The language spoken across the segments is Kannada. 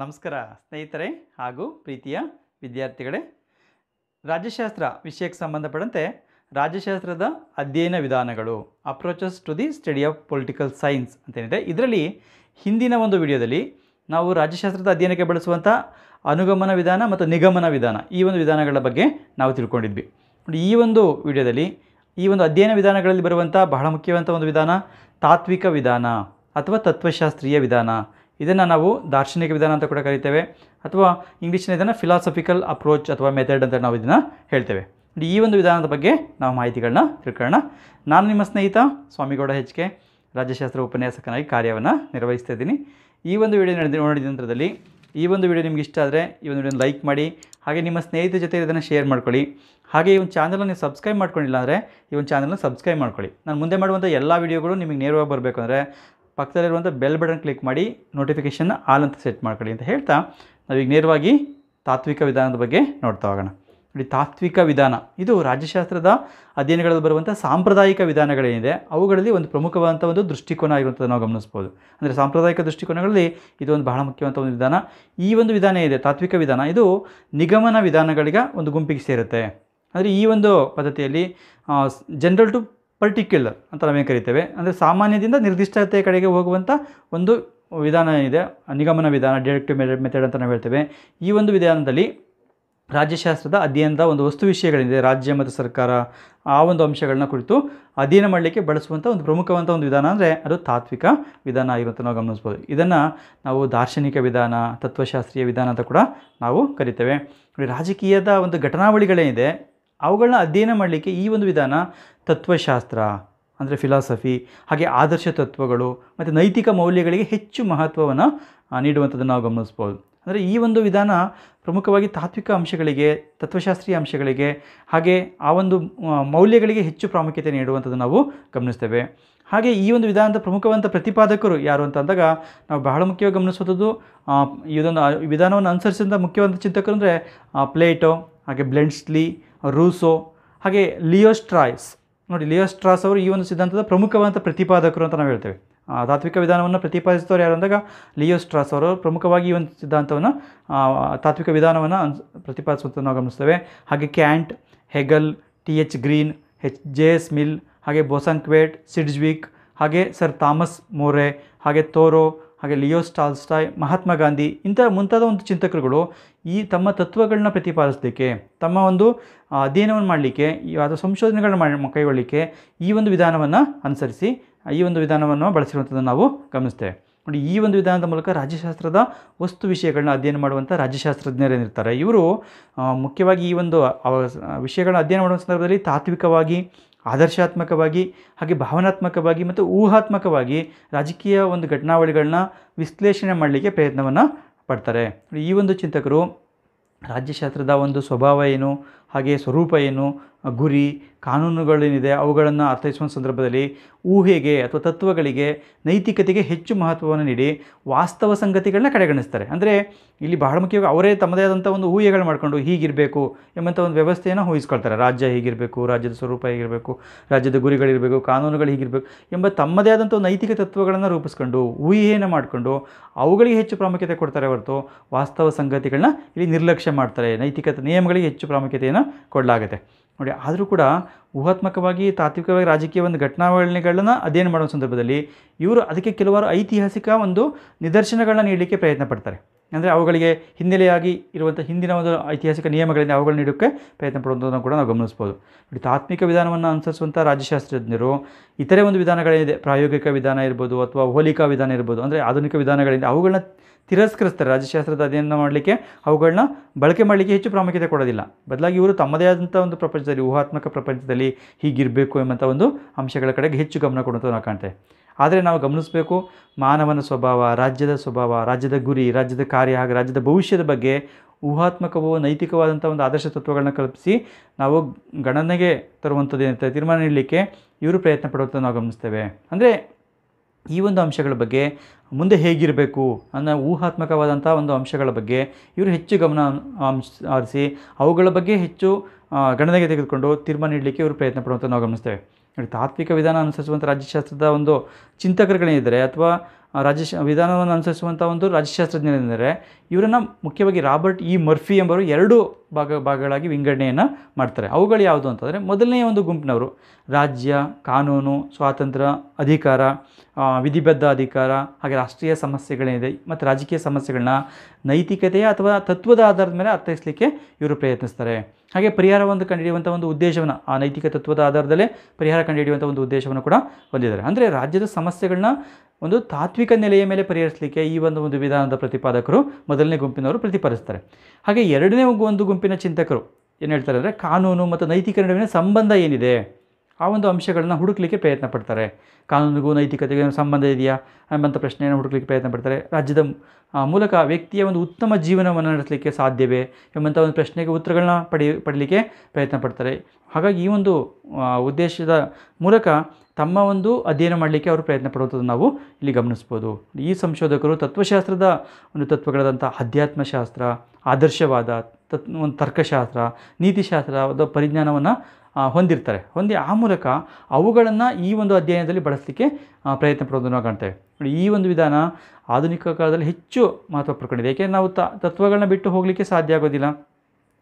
ನಮಸ್ಕಾರ ಸ್ನೇಹಿತರೆ ಹಾಗೂ ಪ್ರೀತಿಯ ವಿದ್ಯಾರ್ಥಿಗಳೇ. ರಾಜ್ಯಶಾಸ್ತ್ರ ವಿಷಯಕ್ಕೆ ಸಂಬಂಧಪಟ್ಟಂತೆ ರಾಜ್ಯಶಾಸ್ತ್ರದ ಅಧ್ಯಯನ ವಿಧಾನಗಳು approaches to the study of political science ಅಂತೇನಿದೆ. ಇದರಲ್ಲಿ ಹಿಂದಿನ ಒಂದು ವಿಡಿಯೋದಲ್ಲಿ ನಾವು ರಾಜ್ಯಶಾಸ್ತ್ರದ ಅಧ್ಯಯನಕ್ಕೆ ಬಳಸುವಂಥ ಅನುಗಮನ ವಿಧಾನ ಮತ್ತು ನಿಗಮನ ವಿಧಾನ ಈ ಒಂದು ವಿಧಾನಗಳ ಬಗ್ಗೆ ನಾವು ತಿಳ್ಕೊಂಡಿದ್ವಿ. ನೋಡಿ, ಈ ಒಂದು ವಿಡಿಯೋದಲ್ಲಿ ಈ ಒಂದು ಅಧ್ಯಯನ ವಿಧಾನಗಳಲ್ಲಿ ಬರುವಂಥ ಬಹಳ ಮುಖ್ಯವಾದಂಥ ಒಂದು ವಿಧಾನ ತಾತ್ವಿಕ ವಿಧಾನ ಅಥವಾ ತತ್ವಶಾಸ್ತ್ರೀಯ ವಿಧಾನ. ಇದನ್ನು ನಾವು ದಾರ್ಶನಿಕ ವಿಧಾನ ಅಂತ ಕೂಡ ಕರಿತೇವೆ. ಅಥವಾ ಇಂಗ್ಲೀಷ್ನ ಇದನ್ನು ಫಿಲಾಸಫಿಕಲ್ ಅಪ್ರೋಚ್ ಅಥವಾ ಮೆಥಡ್ ಅಂತ ನಾವು ಇದನ್ನು ಹೇಳ್ತೇವೆ. ಈ ಒಂದು ವಿಧಾನದ ಬಗ್ಗೆ ನಾವು ಮಾಹಿತಿಗಳನ್ನ ತಿಳ್ಕೊಳ್ಳೋಣ. ನಾನು ನಿಮ್ಮ ಸ್ನೇಹಿತ ಸ್ವಾಮಿಗೌಡ ಹೆಚ್ ಕೆ, ರಾಜ್ಯಶಾಸ್ತ್ರ ಉಪನ್ಯಾಸಕನಾಗಿ ಕಾರ್ಯವನ್ನು ನಿರ್ವಹಿಸ್ತಾ ಇದ್ದೀನಿ. ಈ ಒಂದು ವಿಡಿಯೋ ನಡೆದ ನೋಡಿದ ನಂತರದಲ್ಲಿ ಈ ಒಂದು ವಿಡಿಯೋ ನಿಮ್ಗೆ ಇಷ್ಟ ಆದರೆ ಈ ಒಂದು ವಿಡಿಯೋನ ಲೈಕ್ ಮಾಡಿ, ಹಾಗೆ ನಿಮ್ಮ ಸ್ನೇಹಿತರ ಜೊತೆ ಇದನ್ನು ಶೇರ್ ಮಾಡ್ಕೊಳ್ಳಿ. ಹಾಗೆ ಈ ಒಂದು ಚಾನಲನ್ನು ನೀವು ಸಬ್ಸ್ಕ್ರೈಬ್ ಮಾಡ್ಕೊಂಡಿಲ್ಲ ಅಂದರೆ ಈ ಒಂದು ಚಾನಲ್ನ ಸಬ್ಸ್ಕ್ರೈಬ್ ಮಾಡ್ಕೊಳ್ಳಿ. ನಾನು ಮುಂದೆ ಮಾಡುವಂಥ ಎಲ್ಲ ವೀಡಿಯೋಗಳು ನಿಮಗೆ ನೇರವಾಗಿ ಬರಬೇಕು ಅಂದರೆ ಪಕ್ಕದಲ್ಲಿರುವಂಥ ಬೆಲ್ ಬಟನ್ ಕ್ಲಿಕ್ ಮಾಡಿ ನೋಟಿಫಿಕೇಷನ್ನ ಆಲ್ ಅಂತ ಸೆಟ್ ಮಾಡ್ಕೊಳ್ಳಿ ಅಂತ ಹೇಳ್ತಾ ನಾವೀಗ ನೇರವಾಗಿ ತಾತ್ವಿಕ ವಿಧಾನದ ಬಗ್ಗೆ ನೋಡ್ತಾ ಹೋಗೋಣ. ನೋಡಿ, ತಾತ್ವಿಕ ವಿಧಾನ. ಇದು ರಾಜ್ಯಶಾಸ್ತ್ರದ ಅಧ್ಯಯನಗಳಲ್ಲಿ ಬರುವಂಥ ಸಾಂಪ್ರದಾಯಿಕ ವಿಧಾನಗಳೇನಿದೆ, ಅವುಗಳಲ್ಲಿ ಒಂದು ಪ್ರಮುಖವಾದಂಥ ಒಂದು ದೃಷ್ಟಿಕೋನ ಆಗಿರುವಂಥದ್ದು ನಾವು ಗಮನಿಸ್ಬೋದು. ಅಂದರೆ ಸಾಂಪ್ರದಾಯಿಕ ದೃಷ್ಟಿಕೋನಗಳಲ್ಲಿ ಇದು ಒಂದು ಬಹಳ ಮುಖ್ಯವಂಥ ಒಂದು ವಿಧಾನ. ಈ ಒಂದು ವಿಧಾನ ಇದೆ ತಾತ್ವಿಕ ವಿಧಾನ, ಇದು ನಿಗಮನ ವಿಧಾನಗಳಿಗೆ ಒಂದು ಗುಂಪಿಗೆ ಸೇರುತ್ತೆ. ಅಂದರೆ ಈ ಒಂದು ಪದ್ಧತಿಯಲ್ಲಿ ಜನರಲ್ ಟು ಪರ್ಟಿಕ್ಯುಲರ್ ಅಂತ ನಾವೇನು ಕರಿತೇವೆ? ಅಂದರೆ ಸಾಮಾನ್ಯದಿಂದ ನಿರ್ದಿಷ್ಟತೆಯ ಕಡೆಗೆ ಹೋಗುವಂಥ ಒಂದು ವಿಧಾನ ಇದೆ ನಿಗಮನ ವಿಧಾನ ಡೈರೆಕ್ಟಿವ್ ಮೆಥಡ್ ಅಂತ ನಾವು ಹೇಳ್ತೇವೆ. ಈ ಒಂದು ವಿಧಾನದಲ್ಲಿ ರಾಜ್ಯಶಾಸ್ತ್ರದ ಅಧ್ಯಯನದ ಒಂದು ವಸ್ತು ವಿಷಯಗಳಿದೆ, ರಾಜ್ಯ ಮತ್ತು ಸರ್ಕಾರ, ಆ ಒಂದು ಅಂಶಗಳನ್ನ ಕುರಿತು ಅಧ್ಯಯನ ಮಾಡಲಿಕ್ಕೆ ಬಳಸುವಂಥ ಒಂದು ಪ್ರಮುಖವಂಥ ಒಂದು ವಿಧಾನ ಅಂದರೆ ಅದು ತಾತ್ವಿಕ ವಿಧಾನ ಆಗಿರುವಂಥ ನಾವು ಗಮನಿಸ್ಬೋದು. ಇದನ್ನು ನಾವು ದಾರ್ಶನಿಕ ವಿಧಾನ, ತತ್ವಶಾಸ್ತ್ರೀಯ ವಿಧಾನ ಅಂತ ಕೂಡ ನಾವು ಕರಿತೇವೆ. ರಾಜಕೀಯದ ಒಂದು ಘಟನಾವಳಿಗಳೇನಿದೆ ಅವುಗಳನ್ನ ಅಧ್ಯಯನ ಮಾಡಲಿಕ್ಕೆ ಈ ಒಂದು ವಿಧಾನ ತತ್ವಶಾಸ್ತ್ರ, ಅಂದರೆ ಫಿಲಾಸಫಿ ಹಾಗೆ ಆದರ್ಶ ತತ್ವಗಳು ಮತ್ತು ನೈತಿಕ ಮೌಲ್ಯಗಳಿಗೆ ಹೆಚ್ಚು ಮಹತ್ವವನ್ನು ನೀಡುವಂಥದ್ದನ್ನು ನಾವು ಗಮನಿಸ್ಬೋದು. ಅಂದರೆ ಈ ಒಂದು ವಿಧಾನ ಪ್ರಮುಖವಾಗಿ ತಾತ್ವಿಕ ಅಂಶಗಳಿಗೆ, ತತ್ವಶಾಸ್ತ್ರೀಯ ಅಂಶಗಳಿಗೆ, ಹಾಗೆ ಆ ಒಂದು ಮೌಲ್ಯಗಳಿಗೆ ಹೆಚ್ಚು ಪ್ರಾಮುಖ್ಯತೆ ನೀಡುವಂಥದ್ದು ನಾವು ಗಮನಿಸ್ತೇವೆ. ಹಾಗೆ ಈ ಒಂದು ವಿಧಾನದ ಪ್ರಮುಖವಾದಂಥ ಪ್ರತಿಪಾದಕರು ಯಾರು ಅಂತ ಅಂದಾಗ ನಾವು ಬಹಳ ಮುಖ್ಯವಾಗಿ ಗಮನಿಸುವಂಥದ್ದು ಈ ಒಂದು ವಿಧಾನವನ್ನು ಅನುಸರಿಸಿದಂಥ ಮುಖ್ಯವಾದ ಚಿಂತಕರು ಅಂದರೆ ಪ್ಲೇಟೋ, ಹಾಗೆ ಬ್ಲೆಂಡ್ಸ್ಲಿ, ರೂಸೋ, ಹಾಗೆ ಲಿಯೋಸ್ಟ್ರಾಯ್ಸ್ ನೋಡಿ ಲಿಯೋಸ್ಟ್ರಾಸ್ ಅವರು ಈ ಒಂದು ಸಿದ್ಧಾಂತದ ಪ್ರಮುಖವಾದಂಥ ಪ್ರತಿಪಾದಕರು ಅಂತ ನಾವು ಹೇಳ್ತೇವೆ. ತಾತ್ವಿಕ ವಿಧಾನವನ್ನು ಪ್ರತಿಪಾದಿಸಿದವರು ಯಾರು ಅಂದಾಗ ಲಿಯೋಸ್ಟ್ರಾಸ್ ಅವರು ಪ್ರಮುಖವಾಗಿ ಈ ಒಂದು ಸಿದ್ಧಾಂತವನ್ನು ತಾತ್ವಿಕ ವಿಧಾನವನ್ನು ಅನ್ಸ್ ಪ್ರತಿಪಾದಿಸುವಂಥ ನಾವು ಗಮನಿಸ್ತೇವೆ. ಹಾಗೆ Kant, Hegel, T H Green, H J S Mill ಹಾಗೆ ಬೋಸಂಕ್ವೇಟ್ ಸಿಡ್ಜ್ವಿಕ್, ಹಾಗೆ ಸರ್ ಥಾಮಸ್ ಮೋರೆ, ಹಾಗೆ ತೋರೋ, ಹಾಗೆ ಲಿಯೋ ಸ್ಟಾಲ್ಸ್ಟಾಯ್ ಮಹಾತ್ಮ ಗಾಂಧಿ ಇಂಥ ಮುಂತಾದ ಒಂದು ಚಿಂತಕರುಗಳು ಈ ತಮ್ಮ ತತ್ವಗಳನ್ನ ಪ್ರತಿಪಾದಿಸಲಿಕ್ಕೆ, ತಮ್ಮ ಒಂದು ಅಧ್ಯಯನವನ್ನು ಮಾಡಲಿಕ್ಕೆ ಅಥವಾ ಸಂಶೋಧನೆಗಳನ್ನ ಮಾಡಿ ಕೈಗೊಳ್ಳಲಿಕ್ಕೆ ಈ ಒಂದು ವಿಧಾನವನ್ನು ಅನುಸರಿಸಿ, ಈ ಒಂದು ವಿಧಾನವನ್ನು ಬಳಸಿರುವಂಥದ್ದನ್ನು ನಾವು ಗಮನಿಸ್ತೇವೆ. ನೋಡಿ, ಈ ಒಂದು ವಿಧಾನದ ಮೂಲಕ ರಾಜ್ಯಶಾಸ್ತ್ರದ ವಸ್ತು ವಿಷಯಗಳನ್ನ ಅಧ್ಯಯನ ಮಾಡುವಂಥ ರಾಜ್ಯಶಾಸ್ತ್ರಜ್ಞರೇನಿರ್ತಾರೆ ಇವರು ಮುಖ್ಯವಾಗಿ ಈ ಒಂದು ವಿಷಯಗಳನ್ನ ಅಧ್ಯಯನ ಮಾಡುವ ಸಂದರ್ಭದಲ್ಲಿ ತಾತ್ವಿಕವಾಗಿ ಆದರ್ಶಾತ್ಮಕವಾಗಿ ಹಾಗೆ ಭಾವನಾತ್ಮಕವಾಗಿ ಮತ್ತು ಊಹಾತ್ಮಕವಾಗಿ ರಾಜಕೀಯ ಒಂದು ಘಟನಾವಳಿಗಳನ್ನ ವಿಶ್ಲೇಷಣೆ ಮಾಡಲಿಕ್ಕೆ ಪ್ರಯತ್ನವನ್ನು ಪಡ್ತಾರೆ. ಈ ಒಂದು ಚಿಂತಕರು ರಾಜ್ಯಶಾಸ್ತ್ರದ ಒಂದು ಸ್ವಭಾವ ಏನು? ಹಾಗೆ ಸ್ವರೂಪ ಏನು, ಗುರಿ, ಕಾನೂನುಗಳೇನಿದೆ, ಅವುಗಳನ್ನು ಅರ್ಥೈಸುವ ಸಂದರ್ಭದಲ್ಲಿ ಊಹೆಗೆ ಅಥವಾ ತತ್ವಗಳಿಗೆ ನೈತಿಕತೆಗೆ ಹೆಚ್ಚು ಮಹತ್ವವನ್ನು ನೀಡಿ ವಾಸ್ತವ ಸಂಗತಿಗಳನ್ನ ಕಡೆಗಣಿಸ್ತಾರೆ. ಅಂದರೆ ಇಲ್ಲಿ ಬಹಳ ಮುಖ್ಯವಾಗಿ ಅವರೇ ತಮ್ಮದೇ ಆದಂಥ ಒಂದು ಊಹೆಗಳು ಮಾಡಿಕೊಂಡು ಹೀಗಿರಬೇಕು ಎಂಬಂಥ ಒಂದು ವ್ಯವಸ್ಥೆಯನ್ನು ಊಹಿಸ್ಕೊಳ್ತಾರೆ. ರಾಜ್ಯ ಹೀಗಿರಬೇಕು, ರಾಜ್ಯದ ಸ್ವರೂಪ ಹೀಗಿರಬೇಕು, ರಾಜ್ಯದ ಗುರಿಗಳಿರಬೇಕು ಕಾನೂನುಗಳು ಹೀಗಿರಬೇಕು ಎಂಬ ತಮ್ಮದೇ ಆದಂಥ ನೈತಿಕ ತತ್ವಗಳನ್ನು ರೂಪಿಸ್ಕೊಂಡು ಊಹೆಯನ್ನು ಮಾಡಿಕೊಂಡು ಅವುಗಳಿಗೆ ಹೆಚ್ಚು ಪ್ರಾಮುಖ್ಯತೆ ಕೊಡ್ತಾರೆ ಹೊರತು ವಾಸ್ತವ ಸಂಗತಿಗಳನ್ನ ಇಲ್ಲಿ ನಿರ್ಲಕ್ಷ್ಯ ಮಾಡ್ತಾರೆ. ನೈತಿಕತೆ, ನಿಯಮಗಳಿಗೆ ಹೆಚ್ಚು ಪ್ರಾಮುಖ್ಯತೆಯನ್ನು ಕೊಡಲಾಗುತ್ತೆ. ನೋಡಿ, ಆದರೂ ಕೂಡ ಊಹಾತ್ಮಕವಾಗಿ, ತಾತ್ವಿಕವಾಗಿ ರಾಜಕೀಯ ಒಂದು ಘಟನಾವಳಿಗಳನ್ನು ಅಧ್ಯಯನ ಮಾಡುವ ಸಂದರ್ಭದಲ್ಲಿ ಇವರು ಅದಕ್ಕೆ ಕೆಲವಾರು ಐತಿಹಾಸಿಕ ಒಂದು ನಿದರ್ಶನಗಳನ್ನ ನೀಡಲಿಕ್ಕೆ ಪ್ರಯತ್ನ ಪಡ್ತಾರೆ. ಅಂದರೆ ಅವುಗಳಿಗೆ ಹಿನ್ನೆಲೆಯಾಗಿ ಇರುವಂಥ ಹಿಂದಿನ ಒಂದು ಐತಿಹಾಸಿಕ ನಿಯಮಗಳಿಂದ ಅವುಗಳನ್ನ ನೀಡೋಕ್ಕೆ ಪ್ರಯತ್ನ ಪಡುವಂಥದ್ದನ್ನು ಕೂಡ ನಾವು ಗಮನಿಸ್ಬೋದು. ನೋಡಿ ತಾತ್ವಿಕ ವಿಧಾನವನ್ನು ಅನುಸರಿಸುವಂಥ ರಾಜ್ಯಶಾಸ್ತ್ರಜ್ಞರು ಇತರೆ ಒಂದು ವಿಧಾನಗಳೇನಿದೆ, ಪ್ರಾಯೋಗಿಕ ವಿಧಾನ ಇರ್ಬೋದು ಅಥವಾ ಹೋಲಿಕಾ ವಿಧಾನ ಇರ್ಬೋದು, ಅಂದರೆ ಆಧುನಿಕ ವಿಧಾನಗಳಿಂದ ಅವುಗಳನ್ನ ತಿರಸ್ಕರಿಸ್ತಾರೆ. ರಾಜ್ಯಶಾಸ್ತ್ರದ ಅಧ್ಯಯನ ಮಾಡಲಿಕ್ಕೆ ಅವುಗಳನ್ನ ಬಳಕೆ ಮಾಡಲಿಕ್ಕೆ ಹೆಚ್ಚು ಪ್ರಾಮುಖ್ಯತೆ ಕೊಡೋದಿಲ್ಲ. ಬದಲಾಗಿ ಇವರು ತಮ್ಮದೇ ಆದಂಥ ಒಂದು ಪ್ರಪಂಚದಲ್ಲಿ, ಊಹಾತ್ಮಕ ಪ್ರಪಂಚದಲ್ಲಿ ಹೀಗಿರಬೇಕು ಎಂಬಂಥ ಒಂದು ಅಂಶಗಳ ಕಡೆಗೆ ಹೆಚ್ಚು ಗಮನ ಕೊಡುವಂಥ ನಾವು ಕಾಣ್ತೇವೆ. ಆದರೆ ನಾವು ಗಮನಿಸಬೇಕು, ಮಾನವನ ಸ್ವಭಾವ, ರಾಜ್ಯದ ಸ್ವಭಾವ, ರಾಜ್ಯದ ಗುರಿ, ರಾಜ್ಯದ ಕಾರ್ಯ ಹಾಗೂ ರಾಜ್ಯದ ಭವಿಷ್ಯದ ಬಗ್ಗೆ ಊಹಾತ್ಮಕವೋ ನೈತಿಕವಾದಂಥ ಒಂದು ಆದರ್ಶ ತತ್ವಗಳನ್ನ ಕಲ್ಪಿಸಿ ನಾವು ಗಣನೆಗೆ ತರುವಂಥದ್ದು ಏನಂತ ತೀರ್ಮಾನ ನೀಡಲಿಕ್ಕೆ ಇವರು ಪ್ರಯತ್ನ ಪಡುವಂಥ ನಾವು ಗಮನಿಸ್ತೇವೆ. ಅಂದರೆ ಈ ಒಂದು ಅಂಶಗಳ ಬಗ್ಗೆ ಮುಂದೆ ಹೇಗಿರಬೇಕು ಅನ್ನೋ ಊಹಾತ್ಮಕವಾದಂಥ ಒಂದು ಅಂಶಗಳ ಬಗ್ಗೆ ಇವರು ಹೆಚ್ಚು ಗಮನ ಹರಿಸಿ ಅವುಗಳ ಬಗ್ಗೆ ಹೆಚ್ಚು ಗಣನೆಗೆ ತೆಗೆದುಕೊಂಡು ತೀರ್ಮಾನ ನೀಡಲಿಕ್ಕೆ ಇವರು ಪ್ರಯತ್ನ ಪಡುವಂಥ ನಾವು ಗಮನಿಸ್ತೇವೆ. ತಾತ್ವಿಕ ವಿಧಾನ ಅನುಸರಿಸುವಂಥ ರಾಜ್ಯಶಾಸ್ತ್ರದ ಒಂದು ಚಿಂತಕರುಗಳೇನಿದ್ದಾರೆ ಅಥವಾ ರಾಜ್ಯಶ ವಿಧಾನವನ್ನು ಅನುಸರಿಸುವಂಥ ಒಂದು ರಾಜ್ಯಶಾಸ್ತ್ರಜ್ಞರೆಂದರೆ ಇವರನ್ನು ಮುಖ್ಯವಾಗಿ ರಾಬರ್ಟ್ ಇ ಮರ್ಫಿ ಎಂಬವರು ಎರಡು ಭಾಗ, ಭಾಗಗಳಾಗಿ ವಿಂಗಡಣೆಯನ್ನು ಮಾಡ್ತಾರೆ. ಅವುಗಳು ಯಾವುದು ಅಂತಂದರೆ ಮೊದಲನೇ ಒಂದು ಗುಂಪಿನವರು. ರಾಜ್ಯ, ಕಾನೂನು, ಸ್ವಾತಂತ್ರ್ಯ, ಅಧಿಕಾರ ವಿಧಿಬದ್ಧ ಅಧಿಕಾರ, ಹಾಗೆ ರಾಷ್ಟ್ರೀಯ ಸಮಸ್ಯೆಗಳೇನಿದೆ ಮತ್ತು ರಾಜಕೀಯ ಸಮಸ್ಯೆಗಳನ್ನ ನೈತಿಕತೆಯ ಅಥವಾ ತತ್ವದ ಆಧಾರದ ಮೇಲೆ ಅರ್ಥೈಸಲಿಕ್ಕೆ ಇವರು ಪ್ರಯತ್ನಿಸ್ತಾರೆ. ಹಾಗೆ ಪರಿಹಾರವನ್ನು ಕಂಡುಹಿಡಿಯುವಂಥ ಒಂದು ಉದ್ದೇಶವನ್ನು, ಆ ನೈತಿಕ ತತ್ವದ ಆಧಾರದಲ್ಲೇ ಪರಿಹಾರ ಕಂಡುಹಿಡಿಯುವಂಥ ಒಂದು ಉದ್ದೇಶವನ್ನು ಕೂಡ ಹೊಂದಿದ್ದಾರೆ. ಅಂದರೆ ರಾಜ್ಯದ ಸಮಸ್ಯೆಗಳನ್ನ ಒಂದು ತಾತ್ವಿಕ ನೆಲೆಯ ಮೇಲೆ ಪರಿಹರಿಸಲಿಕ್ಕೆ ಈ ಒಂದು ಒಂದು ವಿಧಾನದ ಪ್ರತಿಪಾದಕರು ಮೊದಲನೇ ಗುಂಪಿನವರು ಪ್ರತಿಪಾದಿಸ್ತಾರೆ. ಹಾಗೆ ಎರಡನೇ ಒಂದು ಗುಂಪಿನ ಚಿಂತಕರು ಏನು ಹೇಳ್ತಾರೆ ಅಂದರೆ ಕಾನೂನು ಮತ್ತು ನೈತಿಕ ನಡುವಿನ ಸಂಬಂಧ ಏನಿದೆ? ಆ ಒಂದು ಅಂಶಗಳನ್ನು ಹುಡುಕಲಿಕ್ಕೆ ಪ್ರಯತ್ನ ಪಡ್ತಾರೆ. ಕಾನೂನಿಗೂ ನೈತಿಕತೆಗೆ ಏನು ಸಂಬಂಧ ಇದೆಯಾ? ಎಂಬಂಥ ಪ್ರಶ್ನೆಯನ್ನು ಹುಡುಕಲಿಕ್ಕೆ ಪ್ರಯತ್ನ ಪಡ್ತಾರೆ. ರಾಜ್ಯದ ಮೂಲಕ ವ್ಯಕ್ತಿಯ ಒಂದು ಉತ್ತಮ ಜೀವನವನ್ನು ನಡೆಸಲಿಕ್ಕೆ ಸಾಧ್ಯವೇ ಎಂಬಂಥ ಒಂದು ಪ್ರಶ್ನೆಗೆ ಉತ್ತರಗಳನ್ನ ಪಡಿ, ಪಡಲಿಕ್ಕೆ ಪ್ರಯತ್ನ ಪಡ್ತಾರೆ. ಹಾಗಾಗಿ ಈ ಒಂದು ಉದ್ದೇಶದ ಮೂಲಕ ತಮ್ಮ ಒಂದು ಅಧ್ಯಯನ ಮಾಡಲಿಕ್ಕೆ ಅವರು ಪ್ರಯತ್ನ ಪಡುವಂಥದ್ದು ನಾವು ಇಲ್ಲಿ ಗಮನಿಸ್ಬೋದು. ಈ ಸಂಶೋಧಕರು ತತ್ವಶಾಸ್ತ್ರದ ಒಂದು ತತ್ವಗಳಾದಂಥ ಅಧ್ಯಾತ್ಮಶಾಸ್ತ್ರ ಆದರ್ಶವಾದ ತತ್ ಒಂದು ತರ್ಕಶಾಸ್ತ್ರ ನೀತಿಶಾಸ್ತ್ರದ ಪರಿಜ್ಞಾನವನ್ನು ಹೊಂದಿರ್ತಾರೆ. ಹೊಂದಿ ಆ ಮೂಲಕ ಅವುಗಳನ್ನು ಈ ಒಂದು ಅಧ್ಯಯನದಲ್ಲಿ ಬಳಸಲಿಕ್ಕೆ ಪ್ರಯತ್ನ ಪಡೋದನ್ನು ನಾವು ಕಾಣ್ತೇವೆ. ನೋಡಿ, ಈ ಒಂದು ವಿಧಾನ ಆಧುನಿಕ ಕಾಲದಲ್ಲಿ ಹೆಚ್ಚು ಮಹತ್ವ ಪಡ್ಕೊಂಡಿದೆ. ಏಕೆಂದರೆ ನಾವು ತತ್ವಗಳನ್ನ ಬಿಟ್ಟು ಹೋಗಲಿಕ್ಕೆ ಸಾಧ್ಯ ಆಗೋದಿಲ್ಲ.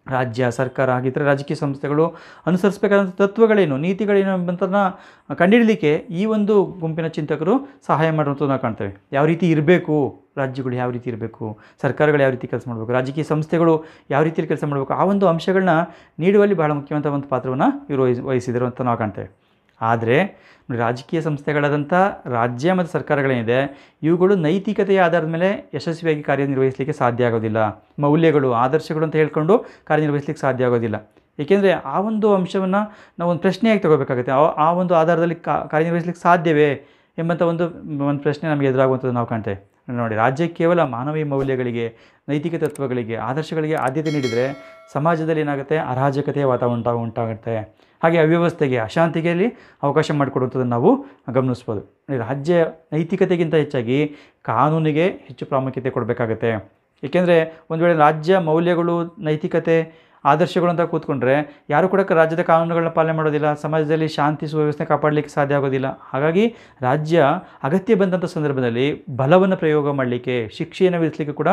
ರಾಜ್ಯ ಸರ್ಕಾರ ಇತರ ರಾಜಕೀಯ ಸಂಸ್ಥೆಗಳು ಅನುಸರಿಸಬೇಕಾದಂಥ ತತ್ವಗಳೇನು, ನೀತಿಗಳೇನು ಎಂಬಂಥದ್ದನ್ನ ಕಂಡುಹಿಡಲಿಕ್ಕೆ ಈ ಒಂದು ಗುಂಪಿನ ಚಿಂತಕರು ಸಹಾಯ ಮಾಡುವಂಥದ್ದು ನಾವು ಕಾಣ್ತೇವೆ. ಯಾವ ರೀತಿ ಇರಬೇಕು, ರಾಜ್ಯಗಳು ಯಾವ ರೀತಿ ಇರಬೇಕು, ಸರ್ಕಾರಗಳು ಯಾವ ರೀತಿ ಕೆಲಸ ಮಾಡಬೇಕು, ರಾಜಕೀಯ ಸಂಸ್ಥೆಗಳು ಯಾವ ರೀತಿಯಲ್ಲಿ ಕೆಲಸ ಮಾಡಬೇಕು, ಆ ಒಂದು ಅಂಶಗಳನ್ನ ನೀಡುವಲ್ಲಿ ಬಹಳ ಮುಖ್ಯವಂತ ಒಂದು ಪಾತ್ರವನ್ನು ಇವರು ವಹಿಸಿದರು ಅಂತ ನಾವು ಕಾಣ್ತೇವೆ. ಆದರೆ ರಾಜಕೀಯ ಸಂಸ್ಥೆಗಳಾದಂಥ ರಾಜ್ಯ ಮತ್ತು ಸರ್ಕಾರಗಳೇನಿದೆ, ಇವುಗಳು ನೈತಿಕತೆಯ ಆಧಾರದ ಮೇಲೆ ಯಶಸ್ವಿಯಾಗಿ ಕಾರ್ಯನಿರ್ವಹಿಸಲಿಕ್ಕೆ ಸಾಧ್ಯ ಆಗೋದಿಲ್ಲ. ಮೌಲ್ಯಗಳು, ಆದರ್ಶಗಳು ಅಂತ ಹೇಳ್ಕೊಂಡು ಕಾರ್ಯನಿರ್ವಹಿಸಲಿಕ್ಕೆ ಸಾಧ್ಯ ಆಗೋದಿಲ್ಲ. ಏಕೆಂದರೆ ಆ ಒಂದು ಅಂಶವನ್ನು ನಾವು ಒಂದು ಪ್ರಶ್ನೆಯಾಗಿ ತಗೋಬೇಕಾಗುತ್ತೆ. ಆ ಒಂದು ಆಧಾರದಲ್ಲಿ ಕಾರ್ಯನಿರ್ವಹಿಸಲಿಕ್ಕೆ ಸಾಧ್ಯವೇ ಎಂಬಂಥ ಒಂದು ಒಂದು ಪ್ರಶ್ನೆ ನಮಗೆ ಎದುರಾಗುವಂಥದ್ದು ನಾವು ಕಾಣ್ತೇವೆ. ನೋಡಿ, ರಾಜ್ಯ ಕೇವಲ ಮಾನವೀಯ ಮೌಲ್ಯಗಳಿಗೆ, ನೈತಿಕ ತತ್ವಗಳಿಗೆ, ಆದರ್ಶಗಳಿಗೆ ಆದ್ಯತೆ ನೀಡಿದರೆ ಸಮಾಜದಲ್ಲಿ ಏನಾಗುತ್ತೆ? ಅರಾಜಕತೆಯ ವಾತಾವರಣ ಉಂಟಾಗುತ್ತೆ. ಹಾಗೆ ಅವ್ಯವಸ್ಥೆಗೆ ಅಶಾಂತಿಗೆ ಅಲ್ಲಿ ಅವಕಾಶ ಮಾಡಿಕೊಡುವಂಥದ್ದನ್ನು ನಾವು ಗಮನಿಸ್ಬೋದು. ರಾಜ್ಯ ನೈತಿಕತೆಗಿಂತ ಹೆಚ್ಚಾಗಿ ಕಾನೂನಿಗೆ ಹೆಚ್ಚು ಪ್ರಾಮುಖ್ಯತೆ ಕೊಡಬೇಕಾಗುತ್ತೆ. ಏಕೆಂದರೆ, ಒಂದು ವೇಳೆ ರಾಜ್ಯ ಮೌಲ್ಯಗಳು, ನೈತಿಕತೆ ಆದರ್ಶಗಳು ಅಂತ ಕೂತ್ಕೊಂಡ್ರೆ ಯಾರು ಕೂಡ ರಾಜ್ಯದ ಕಾನೂನುಗಳನ್ನ ಪಾಲನೆ ಮಾಡೋದಿಲ್ಲ, ಸಮಾಜದಲ್ಲಿ ಶಾಂತಿ ಸುವ್ಯವಸ್ಥೆ ಕಾಪಾಡಲಿಕ್ಕೆ ಸಾಧ್ಯ ಆಗೋದಿಲ್ಲ. ಹಾಗಾಗಿ ರಾಜ್ಯ ಅಗತ್ಯ ಬಂದಂಥ ಸಂದರ್ಭದಲ್ಲಿ ಬಲವನ್ನು ಪ್ರಯೋಗ ಮಾಡಲಿಕ್ಕೆ, ಶಿಕ್ಷೆಯನ್ನು ವಿಧಿಸಲಿಕ್ಕೆ ಕೂಡ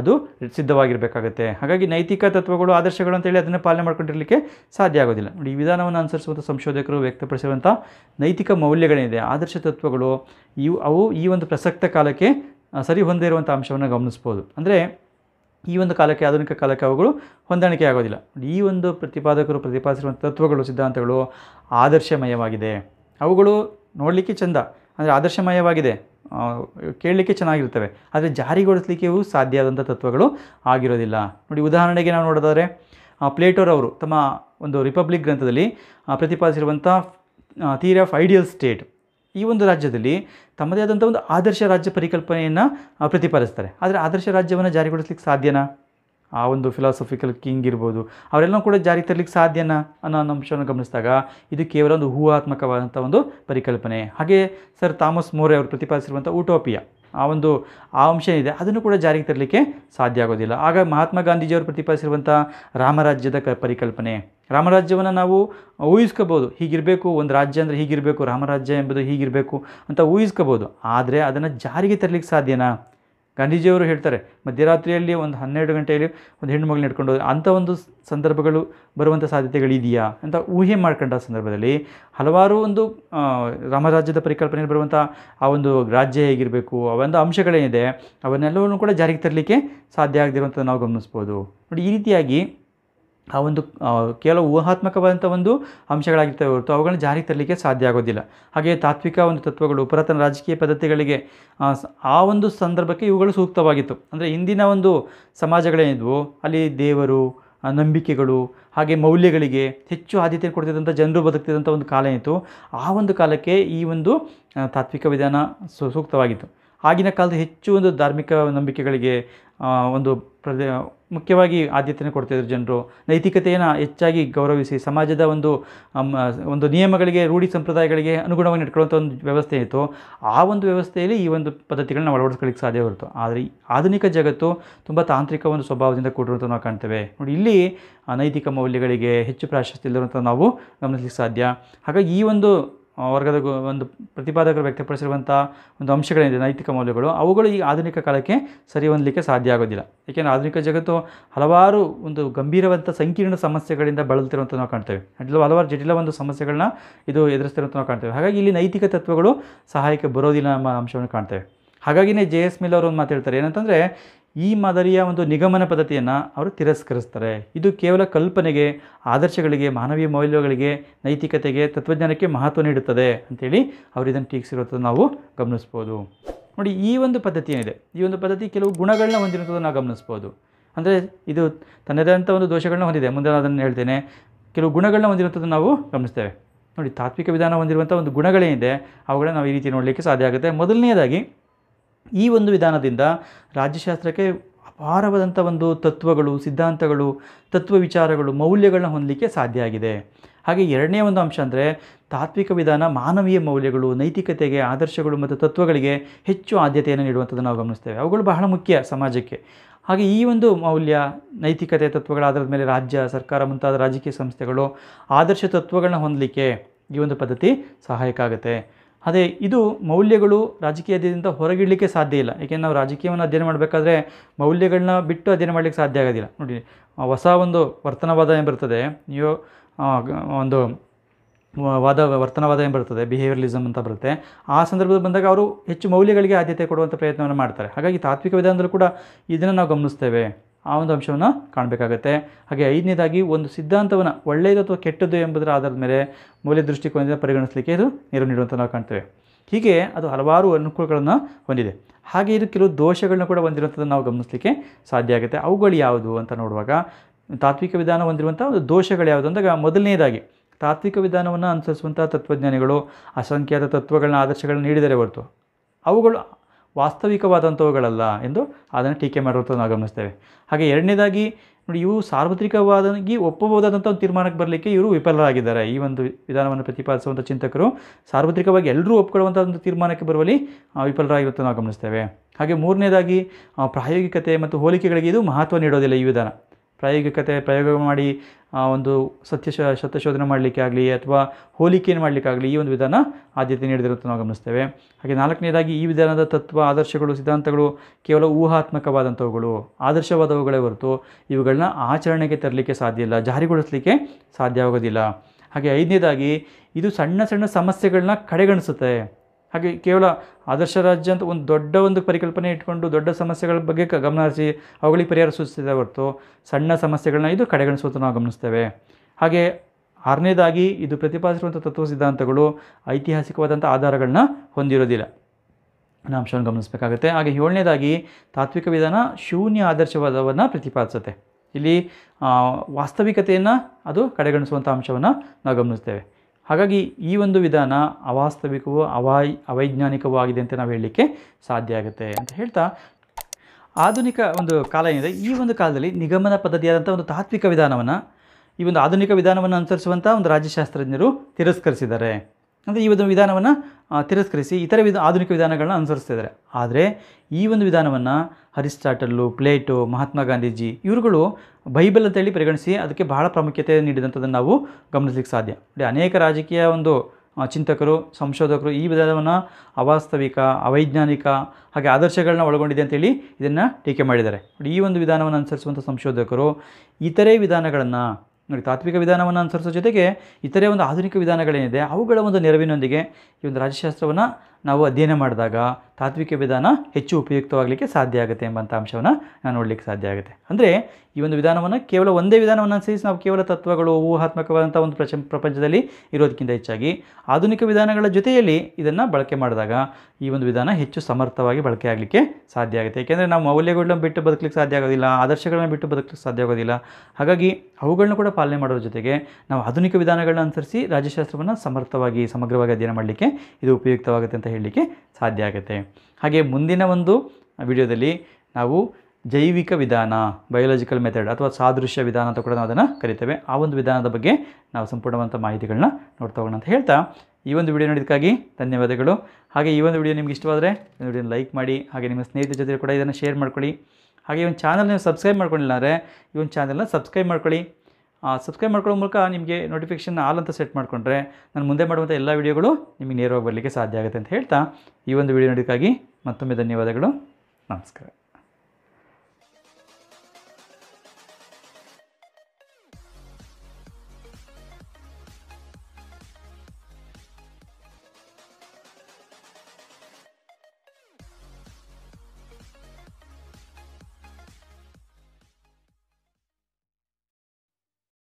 ಅದು ಸಿದ್ಧವಾಗಿರಬೇಕಾಗುತ್ತೆ. ಹಾಗಾಗಿ ನೈತಿಕ ತತ್ವಗಳು, ಆದರ್ಶಗಳು ಅಂತೇಳಿ ಅದನ್ನು ಪಾಲನೆ ಮಾಡ್ಕೊಂಡಿರಲಿಕ್ಕೆ ಸಾಧ್ಯ ಆಗೋದಿಲ್ಲ. ನೋಡಿ, ಈ ವಿಧಾನವನ್ನು ಅನುಸರಿಸುವಂಥ ಸಂಶೋಧಕರು ವ್ಯಕ್ತಪಡಿಸಿರುವಂಥ ನೈತಿಕ ಮೌಲ್ಯಗಳೇನಿದೆ, ಆದರ್ಶ ತತ್ವಗಳು ಇವು, ಅವು ಈ ಒಂದು ಪ್ರಸಕ್ತ ಕಾಲಕ್ಕೆ ಸರಿ ಹೊಂದಿರುವಂಥ ಅಂಶವನ್ನು ಗಮನಿಸ್ಬೋದು. ಅಂದರೆ ಈ ಒಂದು ಕಾಲಕ್ಕೆ ಆಧುನಿಕ ಕಾಲಕ್ಕೆ ಅವುಗಳು ಹೊಂದಾಣಿಕೆ ಆಗೋದಿಲ್ಲ. ಈ ಒಂದು ಪ್ರತಿಪಾದಕರು ಪ್ರತಿಪಾದಿಸಿರುವಂಥ ತತ್ವಗಳು ಸಿದ್ಧಾಂತಗಳು ಆದರ್ಶಮಯವಾಗಿದೆ. ಅವುಗಳು ನೋಡಲಿಕ್ಕೆ ಚೆಂದ ಅಂದರೆ ಆದರ್ಶಮಯವಾಗಿದೆ. ಕೇಳಲಿಕ್ಕೆ ಚೆನ್ನಾಗಿರ್ತವೆ ಆದರೆ ಜಾರಿಗೊಳಿಸಲಿಕ್ಕೆ ಸಾಧ್ಯ ಆದಂಥ ತತ್ವಗಳು ಆಗಿರೋದಿಲ್ಲ. ನೋಡಿ ಉದಾಹರಣೆಗೆ ನಾವು ನೋಡೋದಾದರೆ ಆ, ಪ್ಲೇಟೋರವರು ತಮ್ಮ ಒಂದು ರಿಪಬ್ಲಿಕ್ ಗ್ರಂಥದಲ್ಲಿ ಪ್ರತಿಪಾದಿಸಿರುವಂಥ ಥಿಯರಿ ಆಫ್ ಐಡಿಯಲ್ ಸ್ಟೇಟ್ ಈ ಒಂದು ರಾಜ್ಯದಲ್ಲಿ ತಮ್ಮದೇ ಆದಂಥ ಒಂದು ಆದರ್ಶ ರಾಜ್ಯ ಪರಿಕಲ್ಪನೆಯನ್ನು ಪ್ರತಿಪಾದಿಸ್ತಾರೆ. ಆದರೆ ಆದರ್ಶ ರಾಜ್ಯವನ್ನು ಜಾರಿಗೊಳಿಸ್ಲಿಕ್ಕೆ ಸಾಧ್ಯನಾ? ಆ ಒಂದು ಫಿಲಾಸಫಿಕಲ್ ಕಿಂಗ್ ಇರ್ಬೋದು. ಅವರೆಲ್ಲ ಕೂಡ ಜಾರಿ ತರಲಿಕ್ಕೆ ಸಾಧ್ಯನಾ ಅನ್ನೋ ಒಂದು ಅಂಶವನ್ನು ಗಮನಿಸಿದಾಗ ಇದು ಕೇವಲ ಒಂದು ಊಹಾತ್ಮಕವಾದಂಥ ಒಂದು ಪರಿಕಲ್ಪನೆ. ಹಾಗೆ ಸರ್ ಥಾಮಸ್ ಮೋರೆ ಅವರು ಪ್ರತಿಪಾದಿಸಿರುವಂಥ ಊಟೋಪಿಯಾ ಆ ಒಂದು, ಆ ಅಂಶ ಏನಿದೆ ಅದನ್ನು ಕೂಡ ಜಾರಿಗೆ ತರಲಿಕ್ಕೆ ಸಾಧ್ಯ ಆಗೋದಿಲ್ಲ. ಆಗ ಮಹಾತ್ಮ ಗಾಂಧೀಜಿಯವರು ಪ್ರತಿಪಾದಿಸಿರುವಂಥ ರಾಮರಾಜ್ಯದ ಪರಿಕಲ್ಪನೆ. ರಾಮರಾಜ್ಯವನ್ನು ನಾವು ಊಹಿಸ್ಕೋಬೋದು. ಹೀಗಿರಬೇಕು, ಒಂದು ರಾಜ್ಯ ಅಂದರೆ ಹೀಗಿರಬೇಕು, ರಾಮರಾಜ್ಯ ಎಂಬುದು ಹೀಗಿರಬೇಕು ಅಂತ ಊಹಿಸ್ಕೋಬೋದು. ಆದರೆ ಅದನ್ನು ಜಾರಿಗೆ ತರಲಿಕ್ಕೆ ಸಾಧ್ಯನಾ? ಗಾಂಧೀಜಿಯವರು ಹೇಳ್ತಾರೆ, ಮಧ್ಯರಾತ್ರಿಯಲ್ಲಿ ಒಂದು ಹನ್ನೆರಡು ಗಂಟೆಯಲ್ಲಿ ಒಂದು ಹೆಣ್ಣು ಮಗಳನ್ನ ನಡ್ಕೊಂಡು ಹೋದ್ರೆ ಅಂಥ ಒಂದು ಸಂದರ್ಭಗಳು ಬರುವಂಥ ಸಾಧ್ಯತೆಗಳಿದೆಯಾ ಅಂತ ಊಹೆ ಮಾಡ್ಕೊಂಡ ಸಂದರ್ಭದಲ್ಲಿ ಹಲವಾರು ಒಂದು ರಾಮರಾಜ್ಯದ ಪರಿಕಲ್ಪನೆಯಲ್ಲಿ ಬರುವಂಥ ಆ ಒಂದು ರಾಜ್ಯ ಹೇಗಿರಬೇಕು ಅವೊಂದು ಅಂಶಗಳೇನಿದೆ, ಅವನ್ನೆಲ್ಲವನ್ನು ಕೂಡ ಜಾರಿಗೆ ತರಲಿಕ್ಕೆ ಸಾಧ್ಯ ಆಗದಿರುವಂಥದ್ದು ನಾವು ಗಮನಿಸ್ಬೋದು. ನೋಡಿ, ಈ ರೀತಿಯಾಗಿ ಆ ಒಂದು ಕೆಲವು ಊಹಾತ್ಮಕವಾದಂಥ ಒಂದು ಅಂಶಗಳಾಗಿರ್ತವೆ ಹೊರತು ಅವುಗಳನ್ನ ಜಾರಿಗೆ ತರಲಿಕ್ಕೆ ಸಾಧ್ಯ ಆಗೋದಿಲ್ಲ. ಹಾಗೆ ತಾತ್ವಿಕ ಒಂದು ತತ್ವಗಳು ಪುರಾತನ ರಾಜಕೀಯ ಪದ್ಧತಿಗಳಿಗೆ ಆ, ಒಂದು ಸಂದರ್ಭಕ್ಕೆ ಇವುಗಳು ಸೂಕ್ತವಾಗಿತ್ತು. ಅಂದರೆ ಇಂದಿನ ಒಂದು ಸಮಾಜಗಳೇನಿದ್ವು ಅಲ್ಲಿ ದೇವರು ನಂಬಿಕೆಗಳು ಹಾಗೆ ಮೌಲ್ಯಗಳಿಗೆ ಹೆಚ್ಚು ಆದ್ಯತೆ ಕೊಡ್ತಿದ್ದಂಥ ಜನರು ಬದುಕ್ತಿದ್ದಂಥ ಒಂದು ಕಾಲ ಏನಿತ್ತು ಆ ಒಂದು ಕಾಲಕ್ಕೆ ಈ ಒಂದು ತಾತ್ವಿಕ ವಿಧಾನ ಸೂಕ್ತವಾಗಿತ್ತು. ಆಗಿನ ಕಾಲದ ಹೆಚ್ಚು ಒಂದು ಧಾರ್ಮಿಕ ನಂಬಿಕೆಗಳಿಗೆ ಒಂದು ಪ್ರದೇ, ಮುಖ್ಯವಾಗಿ ಆದ್ಯತೆಯನ್ನು ಕೊಡ್ತಾಯಿದ್ರು ಜನರು. ನೈತಿಕತೆಯನ್ನು ಹೆಚ್ಚಾಗಿ ಗೌರವಿಸಿ ಸಮಾಜದ ಒಂದು ಒಂದು ನಿಯಮಗಳಿಗೆ, ರೂಢಿ ಸಂಪ್ರದಾಯಗಳಿಗೆ ಅನುಗುಣವಾಗಿ ನಡ್ಕೊಳ್ಳುವಂಥ ಒಂದು ವ್ಯವಸ್ಥೆ ಇತ್ತು. ಆ ಒಂದು ವ್ಯವಸ್ಥೆಯಲ್ಲಿ ಈ ಒಂದು ಪದ್ಧತಿಗಳನ್ನ ಅಳವಡಿಸ್ಕೊಳ್ಳಿಕ್ಕೆ ಸಾಧ್ಯ ಹೊರತು. ಆದರೆ ಆಧುನಿಕ ಜಗತ್ತು ತುಂಬ ತಾಂತ್ರಿಕ ಒಂದು ಸ್ವಭಾವದಿಂದ ಕೂಡಿರುವಂಥ ನಾವು ಕಾಣ್ತೇವೆ. ನೋಡಿ, ಇಲ್ಲಿ ಅನೈತಿಕ ನೈತಿಕ ಮೌಲ್ಯಗಳಿಗೆ ಹೆಚ್ಚು ಪ್ರಾಶಸ್ತ್ಯ ಇಲ್ಲದಂಥ ನಾವು ಗಮನಿಸಲಿಕ್ಕೆ ಸಾಧ್ಯ. ಹಾಗಾಗಿ ಈ ಒಂದು ವರ್ಗದ ಒಂದು ಪ್ರತಿಪಾದಕರು ವ್ಯಕ್ತಪಡಿಸಿರುವಂಥ ಒಂದು ಅಂಶಗಳೇನಿದೆ ನೈತಿಕ ಮೌಲ್ಯಗಳು. ಅವುಗಳು ಈ ಆಧುನಿಕ ಕಾಲಕ್ಕೆ ಸರಿ ಹೊಂದಲಿಕ್ಕೆ ಸಾಧ್ಯ ಆಗೋದಿಲ್ಲ. ಏಕೆಂದರೆ ಆಧುನಿಕ ಜಗತ್ತು ಹಲವಾರು ಒಂದು ಗಂಭೀರವಂಥ ಸಂಕೀರ್ಣ ಸಮಸ್ಯೆಗಳಿಂದ ಬಳಲುತ್ತಿರುವಂಥ ನಾವು ಕಾಣ್ತೇವೆ. ಹಲವಾರು ಜಟಿಲ ಒಂದು ಸಮಸ್ಯೆಗಳನ್ನ ಇದು ಎದುರಿಸ್ತಿರುವಂಥ ನಾವು ಕಾಣ್ತೇವೆ. ಹಾಗಾಗಿ ಇಲ್ಲಿ ನೈತಿಕ ತತ್ವಗಳು ಸಹಾಯಕ್ಕೆ ಬರೋದಿಲ್ಲ ಎಂಬ ಅಂಶವನ್ನು ಕಾಣ್ತೇವೆ. ಹಾಗಾಗಿನೇ ಜೆ ಎಸ್ ಮಿಲ್ ಅವರು ಒಂದು ಮಾತು ಹೇಳ್ತಾರೆ. ಏನಂತಂದರೆ ಈ ಮಾದರಿಯ ಒಂದು ನಿಗಮನ ಪದ್ಧತಿಯನ್ನು ಅವರು ತಿರಸ್ಕರಿಸ್ತಾರೆ. ಇದು ಕೇವಲ ಕಲ್ಪನೆಗೆ, ಆದರ್ಶಗಳಿಗೆ, ಮಾನವೀಯ ಮೌಲ್ಯಗಳಿಗೆ, ನೈತಿಕತೆಗೆ, ತತ್ವಜ್ಞಾನಕ್ಕೆ ಮಹತ್ವ ನೀಡುತ್ತದೆ ಅಂಥೇಳಿ ಅವರು ಇದನ್ನು ಟೀಕಿಸಿರುವಂಥದ್ದು ನಾವು ಗಮನಿಸ್ಬೋದು. ನೋಡಿ, ಈ ಒಂದು ಪದ್ಧತಿ ಏನಿದೆ? ಈ ಒಂದು ಪದ್ಧತಿ ಕೆಲವು ಗುಣಗಳನ್ನ ಹೊಂದಿರುವಂಥದ್ದು ನಾವು ಗಮನಿಸ್ಬೋದು. ಅಂದರೆ ಇದು ತನ್ನದೇ ಆದಂಥ ಒಂದು ದೋಷಗಳನ್ನ ಹೊಂದಿದೆ. ಮುಂದೆ ನಾನು ಅದನ್ನು ಹೇಳ್ತೇನೆ. ಕೆಲವು ಗುಣಗಳನ್ನ ಹೊಂದಿರುವಂಥದ್ದು ನಾವು ಗಮನಿಸ್ತೇವೆ. ನೋಡಿ, ತಾತ್ವಿಕ ವಿಧಾನ ಹೊಂದಿರುವಂಥ ಒಂದು ಗುಣಗಳೇನಿದೆ, ಅವುಗಳನ್ನ ನಾವು ಈ ರೀತಿ ನೋಡಲಿಕ್ಕೆ ಸಾಧ್ಯ ಆಗುತ್ತೆ. ಮೊದಲನೆಯದಾಗಿ ಈ ಒಂದು ವಿಧಾನದಿಂದ ರಾಜ್ಯಶಾಸ್ತ್ರಕ್ಕೆ ಅಪಾರವಾದಂಥ ಒಂದು ತತ್ವಗಳು, ಸಿದ್ಧಾಂತಗಳು, ತತ್ವ ವಿಚಾರಗಳು, ಮೌಲ್ಯಗಳನ್ನ ಹೊಂದಲಿಕ್ಕೆ ಸಾಧ್ಯ ಆಗಿದೆ. ಹಾಗೆ ಎರಡನೇ ಒಂದು ಅಂಶ ಅಂದರೆ ತಾತ್ವಿಕ ವಿಧಾನ ಮಾನವೀಯ ಮೌಲ್ಯಗಳು, ನೈತಿಕತೆಗೆ, ಆದರ್ಶಗಳು ಮತ್ತು ತತ್ವಗಳಿಗೆ ಹೆಚ್ಚು ಆದ್ಯತೆಯನ್ನು ನೀಡುವಂಥದ್ದು ನಾವು ಗಮನಿಸ್ತೇವೆ. ಅವುಗಳು ಬಹಳ ಮುಖ್ಯ ಸಮಾಜಕ್ಕೆ. ಹಾಗೆ ಈ ಒಂದು ಮೌಲ್ಯ, ನೈತಿಕತೆ ತತ್ವಗಳ ಆಧಾರದ ಮೇಲೆ ರಾಜ್ಯ, ಸರ್ಕಾರ ಮುಂತಾದ ರಾಜಕೀಯ ಸಂಸ್ಥೆಗಳು ಆದರ್ಶ ತತ್ವಗಳನ್ನ ಹೊಂದಲಿಕ್ಕೆ ಈ ಒಂದು ಪದ್ಧತಿ ಸಹಾಯಕ ಆಗುತ್ತೆ. ಅದೇ ಇದು ಮೌಲ್ಯಗಳು ರಾಜಕೀಯದಿಂದ ಹೊರಗಿಡಲಿಕ್ಕೆ ಸಾಧ್ಯ ಇಲ್ಲ. ಏಕೆಂದರೆ ನಾವು ರಾಜಕೀಯವನ್ನು ಅಧ್ಯಯನ ಮಾಡಬೇಕಾದ್ರೆ ಮೌಲ್ಯಗಳನ್ನ ಬಿಟ್ಟು ಅಧ್ಯಯನ ಮಾಡಲಿಕ್ಕೆ ಸಾಧ್ಯ ಆಗೋದಿಲ್ಲ. ನೋಡಿ ಹೊಸ ಒಂದು ವರ್ತನವಾದ ಏನು ಬರ್ತದೆ? ನೀವು ಒಂದು ವಾದ, ವರ್ತನವಾದ ಏನು ಬರ್ತದೆ? ಬಿಹೇವಿಯರಲಿಸಮ್ ಅಂತ ಬರುತ್ತೆ. ಆ ಸಂದರ್ಭದಲ್ಲಿ ಬಂದಾಗ ಅವರು ಹೆಚ್ಚು ಮೌಲ್ಯಗಳಿಗೆ ಆದ್ಯತೆ ಕೊಡುವಂಥ ಪ್ರಯತ್ನವನ್ನು ಮಾಡ್ತಾರೆ. ಹಾಗಾಗಿ ತಾತ್ವಿಕ ವಿಧಾನದಲ್ಲೂ ಕೂಡ ಇದನ್ನು ನಾವು ಗಮನಿಸ್ತೇವೆ. ಆ ಒಂದು ಅಂಶವನ್ನು ಕಾಣಬೇಕಾಗತ್ತೆ. ಹಾಗೆ ಐದನೇದಾಗಿ ಒಂದು ಸಿದ್ಧಾಂತವನ್ನು ಒಳ್ಳೆಯದು ಅಥವಾ ಕೆಟ್ಟದ್ದು ಎಂಬುದರ ಆಧಾರದ ಮೇಲೆ ಮೌಲ್ಯ ದೃಷ್ಟಿಕೋನದಿಂದ ಪರಿಗಣಿಸಲಿಕ್ಕೆ ಇದು ನೆರವು ನೀಡುವಂಥ ನಾವು ಕಾಣ್ತೇವೆ. ಹೀಗೆ ಅದು ಹಲವಾರು ಅನುಕೂಲಗಳನ್ನು ಹೊಂದಿದೆ. ಹಾಗೆ ಇದು ಕೆಲವು ದೋಷಗಳನ್ನ ಕೂಡ ಹೊಂದಿರುವಂಥದ್ದನ್ನು ನಾವು ಗಮನಿಸಲಿಕ್ಕೆ ಸಾಧ್ಯ ಆಗುತ್ತೆ. ಅವುಗಳು ಯಾವುದು ಅಂತ ನೋಡುವಾಗ ತಾತ್ವಿಕ ವಿಧಾನ ಹೊಂದಿರುವಂಥ ಒಂದು ದೋಷಗಳು ಯಾವುದು ಅಂದಾಗ ಮೊದಲನೇದಾಗಿ ತಾತ್ವಿಕ ವಿಧಾನವನ್ನು ಅನುಸರಿಸುವಂಥ ತತ್ವಜ್ಞಾನಿಗಳು ಅಸಂಖ್ಯಾತ ತತ್ವಗಳನ್ನ, ಆದರ್ಶಗಳನ್ನ ನೀಡಿದರೆ ಹೊರತು ಅವುಗಳು ವಾಸ್ತವಿಕವಾದಂಥವುಗಳಲ್ಲ ಎಂದು ಅದನ್ನು ಟೀಕೆ ಮಾಡಿರುವಂಥ ನಾವು ಗಮನಿಸ್ತೇವೆ. ಹಾಗೆ ಎರಡನೇದಾಗಿ, ನೋಡಿ, ಇವು ಸಾರ್ವತ್ರಿಕವಾದಿ ಒಪ್ಪಬಹುದಾದಂಥ ಒಂದು ತೀರ್ಮಾನಕ್ಕೆ ಬರಲಿಕ್ಕೆ ಇವರು ವಿಫಲರಾಗಿದ್ದಾರೆ. ಈ ಒಂದು ವಿಧಾನವನ್ನು ಪ್ರತಿಪಾದಿಸುವಂಥ ಚಿಂತಕರು ಸಾರ್ವತ್ರಿಕವಾಗಿ ಎಲ್ಲರೂ ಒಪ್ಕೊಳ್ಳುವಂಥ ಒಂದು ತೀರ್ಮಾನಕ್ಕೆ ಬರುವಲ್ಲಿ ವಿಫಲರಾಗಿರುತ್ತೆ ನಾವು ಗಮನಿಸ್ತೇವೆ. ಹಾಗೆ ಮೂರನೇದಾಗಿ ಪ್ರಾಯೋಗಿಕತೆ ಮತ್ತು ಹೋಲಿಕೆಗಳಿಗೆ ಇದು ಮಹತ್ವ ನೀಡೋದಿಲ್ಲ ಈ ವಿಧಾನ. ಪ್ರಾಯೋಗಿಕತೆ ಪ್ರಯೋಗ ಮಾಡಿ ಒಂದು ಸತ್ಯ ಸತ್ಯಶೋಧನೆ ಮಾಡಲಿಕ್ಕೆ ಆಗಲಿ ಅಥವಾ ಹೋಲಿಕೆಯನ್ನು ಮಾಡಲಿಕ್ಕಾಗಲಿ ಈ ಒಂದು ವಿಧಾನ ಆದ್ಯತೆ ನೀಡಿದಿರುತ್ತೆ ನಾವು ಗಮನಿಸ್ತೇವೆ. ಹಾಗೆ ನಾಲ್ಕನೇದಾಗಿ ಈ ವಿಧಾನದ ತತ್ವ, ಆದರ್ಶಗಳು, ಸಿದ್ಧಾಂತಗಳು ಕೇವಲ ಊಹಾತ್ಮಕವಾದಂಥವುಗಳು, ಆದರ್ಶವಾದವುಗಳೇ ಹೊರತು ಇವುಗಳನ್ನ ಆಚರಣೆಗೆ ತರಲಿಕ್ಕೆ ಸಾಧ್ಯ ಇಲ್ಲ, ಜಾರಿಗೊಳಿಸಲಿಕ್ಕೆ ಸಾಧ್ಯವಾಗೋದಿಲ್ಲ ಹಾಗೆ ಐದನೇದಾಗಿ ಇದು ಸಣ್ಣ ಸಣ್ಣ ಸಮಸ್ಯೆಗಳನ್ನ ಕಡೆಗಣಿಸುತ್ತೆ. ಹಾಗೆ ಕೇವಲ ಆದರ್ಶ ರಾಜ್ಯ ಅಂತ ಒಂದು ದೊಡ್ಡ ಒಂದು ಪರಿಕಲ್ಪನೆ ಇಟ್ಕೊಂಡು ದೊಡ್ಡ ಸಮಸ್ಯೆಗಳ ಬಗ್ಗೆ ಗಮನ ಹರಿಸಿ ಅವುಗಳಿಗೆ ಪರಿಹಾರ ಸೂಚಿಸಿದೆ ಹೊರತು ಸಣ್ಣ ಸಮಸ್ಯೆಗಳನ್ನ ಇದು ಕಡೆಗಣಿಸುವಂತ ನಾವು ಗಮನಿಸ್ತೇವೆ. ಹಾಗೆ ಆರನೇದಾಗಿ ಇದು ಪ್ರತಿಪಾದಿಸಿರುವಂಥ ತತ್ವ ಸಿದ್ಧಾಂತಗಳು ಐತಿಹಾಸಿಕವಾದಂಥ ಆಧಾರಗಳನ್ನ ಹೊಂದಿರೋದಿಲ್ಲ. ಅನ್ನೋ ಅಂಶವನ್ನು ಗಮನಿಸಬೇಕಾಗುತ್ತೆ. ಹಾಗೆ ಏಳನೇದಾಗಿ ತಾತ್ವಿಕ ವಿಧಾನ ಶೂನ್ಯ ಆದರ್ಶವಾದವನ್ನು ಪ್ರತಿಪಾದಿಸುತ್ತೆ. ಇಲ್ಲಿ ವಾಸ್ತವಿಕತೆಯನ್ನು ಅದು ಕಡೆಗಣಿಸುವಂಥ ಅಂಶವನ್ನು ನಾವು ಗಮನಿಸ್ತೇವೆ. ಹಾಗಾಗಿ ಈ ಒಂದು ವಿಧಾನ ಅವಾಸ್ತವಿಕವೂ ಅವಾಯ್ ಅವೈಜ್ಞಾನಿಕವೂ ಆಗಿದೆ ಅಂತ ನಾವು ಹೇಳಲಿಕ್ಕೆ ಸಾಧ್ಯ ಆಗುತ್ತೆ ಅಂತ ಹೇಳ್ತಾ, ಆಧುನಿಕ ಒಂದು ಕಾಲ ಏನಿದೆ, ಈ ಒಂದು ಕಾಲದಲ್ಲಿ ನಿಗಮನ ಪದ್ಧತಿಯಾದಂಥ ಒಂದು ತಾತ್ವಿಕ ವಿಧಾನವನ್ನು, ಈ ಒಂದು ಆಧುನಿಕ ವಿಧಾನವನ್ನು ಅನುಸರಿಸುವಂಥ ಒಂದು ರಾಜ್ಯಶಾಸ್ತ್ರಜ್ಞರು ತಿರಸ್ಕರಿಸಿದ್ದಾರೆ. ಅಂದರೆ ಈ ಒಂದು ವಿಧಾನವನ್ನು ತಿರಸ್ಕರಿಸಿ ಇತರ ವಿಧ, ಆಧುನಿಕ ವಿಧಾನಗಳನ್ನ ಅನುಸರಿಸ್ತಿದ್ದಾರೆ. ಆದರೆ ಈ ಒಂದು ವಿಧಾನವನ್ನು ಅರಿಸ್ಟಾಟಲ್ಲು, ಪ್ಲೇಟು, ಮಹಾತ್ಮ ಗಾಂಧೀಜಿ ಇವರುಗಳು ಬೈಬಲ್ ಅಂತೇಳಿ ಪರಿಗಣಿಸಿ ಅದಕ್ಕೆ ಬಹಳ ಪ್ರಾಮುಖ್ಯತೆ ನೀಡಿದಂಥದ್ದನ್ನು ನಾವು ಗಮನಿಸಲಿಕ್ಕೆ ಸಾಧ್ಯ. ಅನೇಕ ರಾಜಕೀಯ ಒಂದು ಚಿಂತಕರು, ಸಂಶೋಧಕರು ಈ ವಿಧಾನವನ್ನು ಅವಾಸ್ತವಿಕ, ಅವೈಜ್ಞಾನಿಕ ಹಾಗೆ ಆದರ್ಶಗಳನ್ನ ಒಳಗೊಂಡಿದೆ ಅಂತೇಳಿ ಇದನ್ನು ಟೀಕೆ ಮಾಡಿದ್ದಾರೆ. ಈ ಒಂದು ವಿಧಾನವನ್ನು ಅನುಸರಿಸುವಂಥ ಸಂಶೋಧಕರು ಇತರೆ ವಿಧಾನಗಳನ್ನು ನೋಡಿ, ತಾತ್ವಿಕ ವಿಧಾನವನ್ನು ಅನುಸರಿಸೋ ಜೊತೆಗೆ ಇತರೆ ಒಂದು ಆಧುನಿಕ ವಿಧಾನಗಳೇನಿದೆ, ಅವುಗಳ ಒಂದು ನೆರವಿನೊಂದಿಗೆ ಈ ಒಂದು ರಾಜ್ಯಶಾಸ್ತ್ರವನ್ನು ನಾವು ಅಧ್ಯಯನ ಮಾಡಿದಾಗ ತಾತ್ವಿಕ ವಿಧಾನ ಹೆಚ್ಚು ಉಪಯುಕ್ತವಾಗಲಿಕ್ಕೆ ಸಾಧ್ಯ ಆಗುತ್ತೆ ಎಂಬಂಥ ಅಂಶವನ್ನು ನಾನು ನೋಡಲಿಕ್ಕೆ ಸಾಧ್ಯ ಆಗುತ್ತೆ. ಅಂದರೆ ಈ ಒಂದು ವಿಧಾನವನ್ನು ಕೇವಲ ಒಂದೇ ವಿಧಾನವನ್ನು ಅನುಸರಿಸಿ ನಾವು ಕೇವಲ ತತ್ವಗಳು, ಊಹಾತ್ಮಕವಾದಂಥ ಒಂದು ಪ್ರಪಂಚದಲ್ಲಿ ಇರೋದಕ್ಕಿಂತ ಹೆಚ್ಚಾಗಿ ಆಧುನಿಕ ವಿಧಾನಗಳ ಜೊತೆಯಲ್ಲಿ ಇದನ್ನು ಬಳಕೆ ಮಾಡಿದಾಗ ಈ ಒಂದು ವಿಧಾನ ಹೆಚ್ಚು ಸಮರ್ಥವಾಗಿ ಬಳಕೆ ಆಗಲಿಕ್ಕೆ ಸಾಧ್ಯ ಆಗುತ್ತೆ. ಏಕೆಂದರೆ ನಾವು ಮೌಲ್ಯಗಳನ್ನ ಬಿಟ್ಟು ಬದುಕಲಿಕ್ಕೆ ಸಾಧ್ಯ ಆಗೋದಿಲ್ಲ, ಆದರ್ಶಗಳನ್ನ ಬಿಟ್ಟು ಬದುಕಲಿಕ್ಕೆ ಸಾಧ್ಯ ಆಗೋದಿಲ್ಲ. ಹಾಗಾಗಿ ಅವುಗಳನ್ನ ಕೂಡ ಪಾಲನೆ ಮಾಡೋದ್ರ ಜೊತೆಗೆ ನಾವು ಆಧುನಿಕ ವಿಧಾನಗಳನ್ನ ಅನುಸರಿಸಿ ರಾಜ್ಯಶಾಸ್ತ್ರವನ್ನು ಸಮರ್ಥವಾಗಿ, ಸಮಗ್ರವಾಗಿ ಅಧ್ಯಯನ ಮಾಡಲಿಕ್ಕೆ ಇದು ಉಪಯುಕ್ತವಾಗುತ್ತೆ ಅಂತ ಹೇಳಲಿಕ್ಕೆ ಸಾಧ್ಯ ಆಗುತ್ತೆ. ಹಾಗೆ ಮುಂದಿನ ಒಂದು ವಿಡಿಯೋದಲ್ಲಿ ನಾವು ಜೈವಿಕ ವಿಧಾನ ಬಯೋಲಾಜಿಕಲ್ ಮೆಥಡ್ ಅಥವಾ ಸಾದೃಶ್ಯ ವಿಧಾನ ಅಂತ ಕೂಡ ನಾವು ಅದನ್ನು ಕರಿತೇವೆ. ಆ ಒಂದು ವಿಧಾನದ ಬಗ್ಗೆ ನಾವು ಸಂಪೂರ್ಣವಂಥ ಮಾಹಿತಿಗಳನ್ನ ನೋಡ್ತಾ ಹೋಗೋಣ ಅಂತ ಹೇಳ್ತಾ, ಈ ಒಂದು ವಿಡಿಯೋ ನೋಡಿದ್ದಕ್ಕಾಗಿ ಧನ್ಯವಾದಗಳು. ಹಾಗೆ ಈ ಒಂದು ವಿಡಿಯೋ ನಿಮ್ಗೆ ಇಷ್ಟವಾದರೆ ಈ ವಿಡಿಯೋನ ಲೈಕ್ ಮಾಡಿ, ಹಾಗೆ ನಿಮ್ಮ ಸ್ನೇಹಿತರ ಜೊತೆ ಕೂಡ ಇದನ್ನು ಶೇರ್ ಮಾಡ್ಕೊಳ್ಳಿ. ಹಾಗೆ ಈ ಒಂದು ಚಾನಲ್ ನೀವು ಸಬ್ಸ್ಕ್ರೈಬ್ ಮಾಡ್ಕೊಂಡಿಲ್ಲ ಅಂದರೆ ಈ ಒಂದು ಚಾನಲ್ನ ಸಬ್ಸ್ಕ್ರೈಬ್ ಮಾಡ್ಕೊಳ್ಳಿ. ಸಬ್ಸ್ಕ್ರೈಬ್ ಮಾಡ್ಕೊಳ್ಳೋ ಮೂಲಕ ನಿಮಗೆ ನೋಟಿಫಿಕೇಷನ್ ಆಲ್ ಅಂತ ಸೆಟ್ ಮಾಡಿಕೊಂಡ್ರೆ ನಾನು ಮುಂದೆ ಮಾಡುವಂಥ ಎಲ್ಲ ವೀಡಿಯೋಗಳು ನಿಮಗೆ ನೇರವಾಗಿ ಬರಲಿಕ್ಕೆ ಸಾಧ್ಯ ಆಗುತ್ತೆ ಅಂತ ಹೇಳ್ತಾ ಈ ಒಂದು ವಿಡಿಯೋ ನೋಡೋದಕ್ಕಾಗಿ ಮತ್ತೊಮ್ಮೆ ಧನ್ಯವಾದಗಳು. ನಮಸ್ಕಾರ.